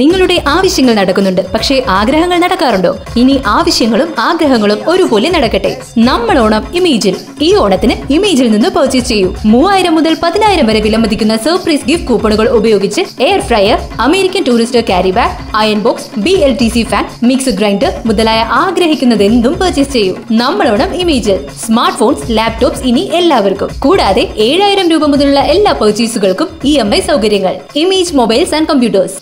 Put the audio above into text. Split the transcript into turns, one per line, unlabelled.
നിങ്ങളുടെ ആവശ്യങ്ങൾ നടക്കുന്നുണ്ട്. പക്ഷേ ആഗ്രഹങ്ങൾ നടക്കാറുണ്ടോ? ഇനി ആവശ്യങ്ങളും ആഗ്രഹങ്ങളും ഒരുപോലെ നടക്കട്ടെ. നമ്മൾ ഓണം ഇമേജിൽ ഈ ഓണത്തിന് ഇമേജിൽ നിന്ന് പർച്ചേസ് ചെയ്യൂ. മൂവായിരം മുതൽ പതിനായിരം വരെ വിലമതിക്കുന്ന സർപ്രൈസ് ഗിഫ്റ്റ് കൂപ്പണുകൾ ഉപയോഗിച്ച് air fryer American tourist carry bag iron box B L T C fan mix grinder മുതലായ ആഗ്രഹിക്കുന്നതെന്തും പർച്ചേസ് ചെയ്യൂ. നമ്മളോണം ഇമേജിൽ സ്മാർട്ട് ഫോൺസ് ലാപ്ടോപ്സ് ഇനി എല്ലാവർക്കും. കൂടാതെ ഏഴായിരം രൂപ മുതലുള്ള എല്ലാ പർച്ചേസുകൾക്കും ഇ എം ഐ സൗകര്യങ്ങൾ. Image mobiles and computers